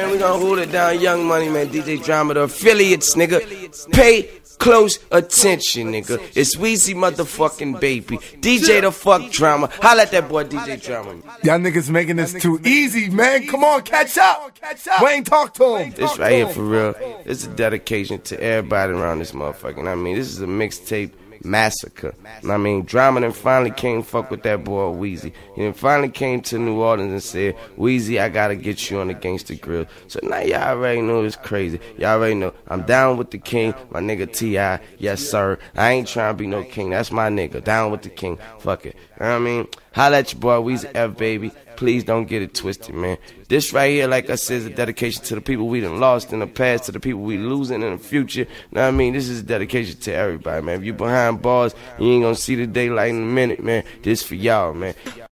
man. We gonna hold it down. Young Money, man. DJ Drama, the affiliates, nigga. Pay close attention, nigga. It's Weezy motherfucking baby. DJ the fuck drama. Holla at that boy DJ drama. Y'all niggas making this too easy, man. Come on, catch up. Wayne, talk to him. This right here for real. It's a dedication to everybody around this motherfucking. I mean, this is a mixtape massacre. I mean, Drama then finally came fuck with that boy Weezy. He then finally came to New Orleans and said, Weezy, I gotta get you on the gangster grill. So now y'all already know it's crazy. Y'all already know I'm down with the king, my nigga T.I. Yes, sir. I ain't trying to be no king. That's my nigga. Down with the king. Fuck it. You know what I mean? Holla at your boy Weezy F, baby. Please don't get it twisted, man. This right here, like I said, is a dedication to the people we done lost in the past, to the people we losing in the future. What I mean? This is a dedication to everybody, man. If you behind bars, you ain't gonna see the daylight in a minute, man. This for y'all, man.